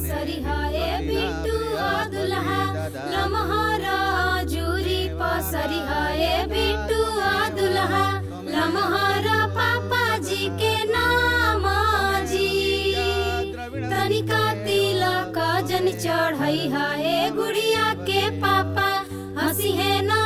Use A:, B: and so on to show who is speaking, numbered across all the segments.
A: पसरिहा ए बिट्टू आ दुल्हा लमहरा जूरी पसरिहा ए बिट्टू आ दुल्हा लमहरा पापा जी के नाम जी तनिका तिलक जन चढ़ई है गुड़िया के पापा, हँसी है नगरिया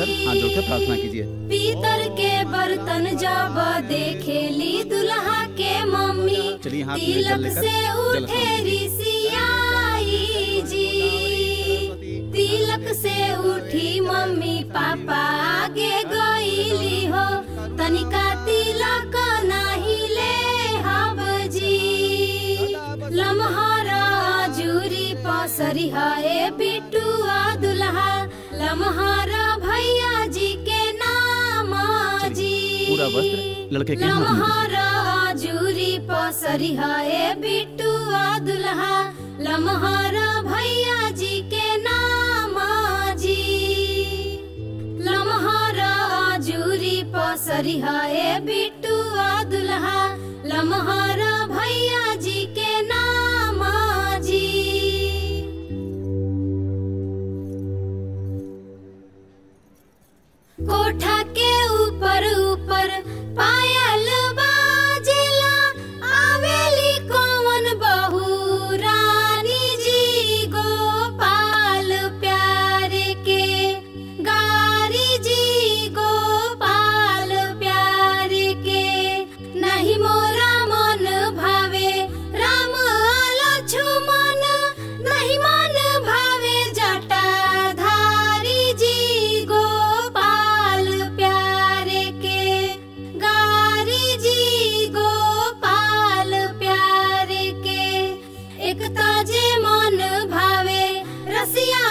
B: लेकर हाथ जोड़ के प्रार्थना कीजिए
A: पीतल के बर्तन जब देखेली दुल्हा के मम्मी
B: चलिए हाथ में जल
A: तिलक
B: लेकर
A: से उठे
B: अर्पण कीजिए।
A: ऋषियाई जी तिलक से उठी मम्मी पापा आगे गईली हो तनिका तिलक नाही ले हब जी लमहरा जूरी पसरी है दुल्हा लमहरा भैया जी के नाम जी
B: पूरा वस्त्र लड़के के।
A: लमहरा जूरी पसरी है बिटुआ दुल्हा लमहरा भैया जी के नाम जी लमहरा जूरी पसरी है बिटुआ दुल्हा लमहरा भैया मन भावे रसिया